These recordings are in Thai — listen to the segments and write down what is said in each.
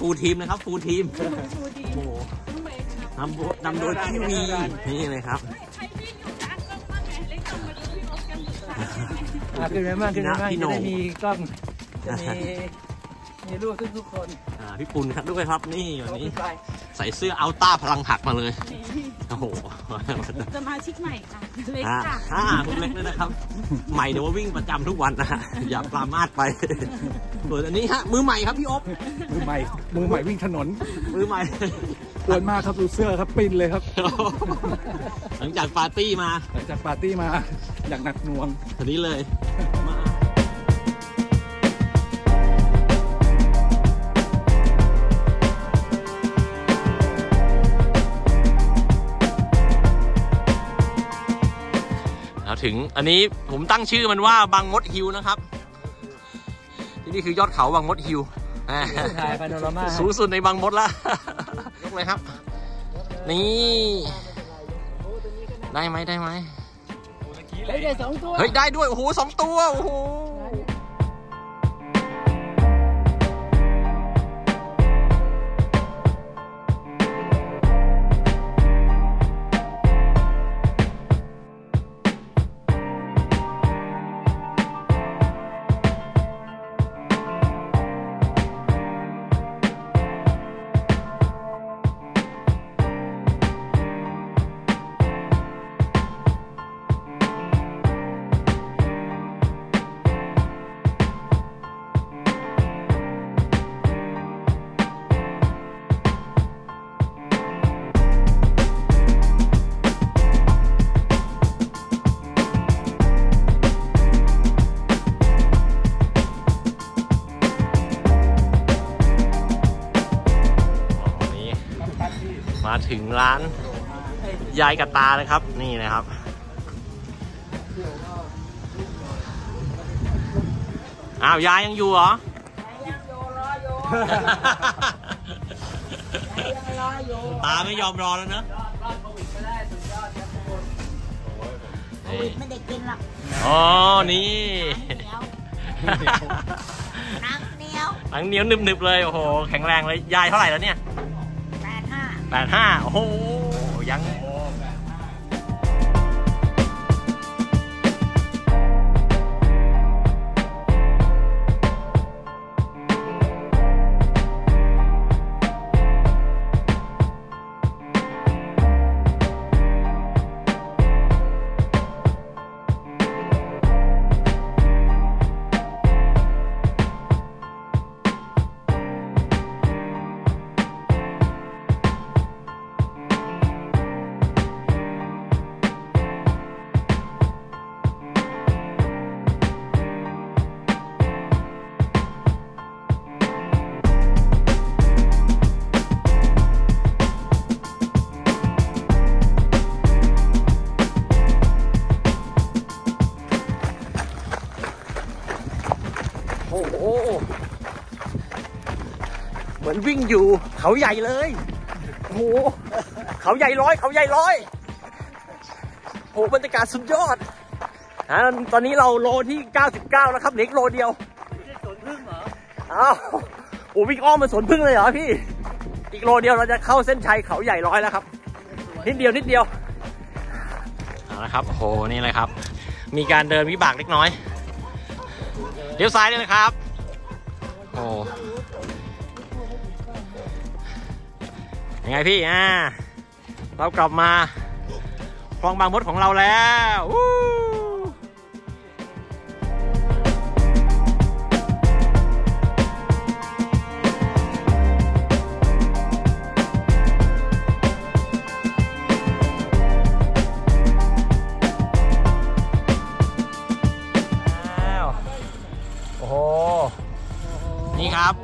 full team นะครับ full team ดูดีโอ้โหนำโดยนำโดยพี่วีนี่เลยครับใครวิ่งอยู่กลางกล้องบ้างไงเล็กต้องมาดูพี่โอ๊ตกันอยู่กลางอะขึ้นไปบ้างขึ้นไปบ้างพี่โหน่จะงได้มีกล้องจะมี มีรูปทุกทุกๆคนอ่าพี่ปุณครับด้วยครับนี่วันยกนี้ขึ้นไปใส่เสื้ออัลต้าพลังหักมาเลยนี่โอ้โหสมาชิกใหม่ค่ะเล็กอ่าค่ะอ่าคุณเล็กด้วยนะครับ ใหม่เดี๋ยวว่าวิ่งประจำทุกวันนะฮะอย่าปรามาสไปส่วนอันนี้ฮะมือใหม่ครับพี่อ๊บมือใหม่ มือใหม่วิ่งถนนมือใหม่ กวนมากครับดูเสื้อครับปิ้นเลยครับ หลังจากปาร์ตี้มาหลังจากปาร์ตี้มาอย่างหนักหน่วง ทีนี้เลย ถึง อันนี้ผมตั้งชื่อมันว่าบางมดฮิลนะครับ ที่นี่คือยอดเขาบางมดฮิลอ่าถ่ายพาโนรามาสูงสุดในบางมดละยกเลยครับ นี่ได้ไหมได้ไหมเฮ้ยได้สองตัวเฮ้ยได้ด้วยโอ้โหสองตัวโอ้โห ถึงร้านยายกับตาเลยครับ นี่นะครับ อ้าวยายยังอยู่เหรอยังอยู่รออยู่ยังรออยู่ตาไม่ยอมรอแล้วเนอะโควิดไม่ได้กินหรอกอ๋อ นี่เหนียวนังเหนียวหลังเหนียวหนึบๆเลย โอ้โห แข็งแรงเลย ยายเท่าไหร่แล้วเนี่ย 85โอ้โหยัง มือนวิ่งอยู่เขาใหญ่เลยโอ้โหเขาใหญ่ร้อยเขาใหญ่ร้อยโอ้โหบรรยากาศสุดยอดอ่าตอนนี้เราโลที่ 99แล้วครับเหลืออีกโลเดียวสวนพึ่งเหรออ้าวโอ้วิ่งอ้อมมาสวนพึ่งเลยเหรอพี่ อีกโลเดียวเราจะเข้าเส้นชัยเขาใหญ่ร้อยแล้วครับ นิดเดียวนิดเดียวเอาละครับโอ้โหนี่เลยครับ มีการเดินวิบากเล็กน้อยเลี้ยวซ้ายเลยนะครับ โอ้ ยังไงพี่อ่าเรากลับมาคลองบางมดของเราแล้วนี่ครับ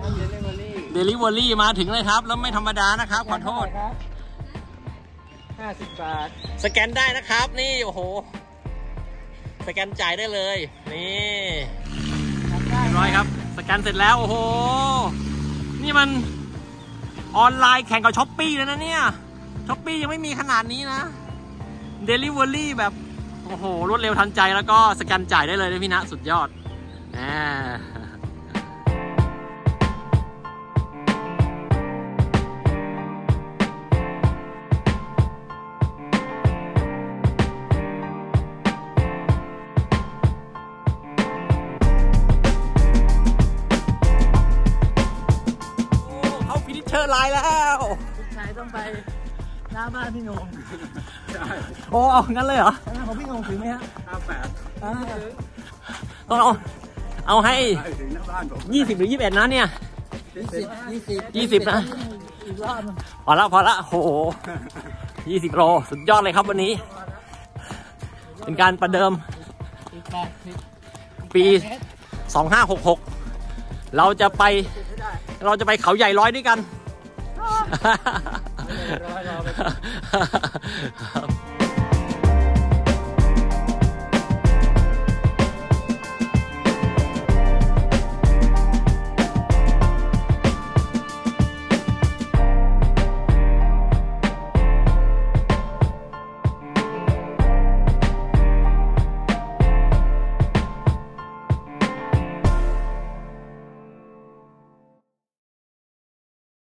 เดลิเวอรี่มาถึงเลยครับ แล้วไม่ธรรมดานะครับ ขอโทษห้าสิบบาท สแกนได้นะครับ นี่ โอ้โห สแกนจ่ายได้เลย นี่เรียบร้อยครับ สแกนเสร็จแล้ว โอ้โห นี่มันออนไลน์แข่งกับ Shopee เลยนะเนี่ย Shopee ยังไม่มีขนาดนี้นะเดลิเวอรี่แบบ โอ้โห รวดเร็วทันใจแล้วก็สแกนจ่ายได้เลยนะพี่นะ สุดยอดอ่า น้าบ้านพี่หนุ่มใช่โอ้เอางั้นเลยเหรอน้าของพี่หนุ่มถึงไหมฮะห้าแปดอ่าต้องเอาเอาให้ใช่ถึงหน้าบ้านผมยี่สิบหรือยี่สิบเอ็ดนะเนี่ยยี่สิบยี่สิบยี่สิบนะอีกรอบหนึ่งพอละพอละโอ้โหยี่สิบโลสุดยอดเลยครับวันนี้ เป็นการประเดิมอีกแปดสิบปีเมตร2566เราจะไป เราจะไปเขาใหญ่ร้อยด้วยกัน हाँ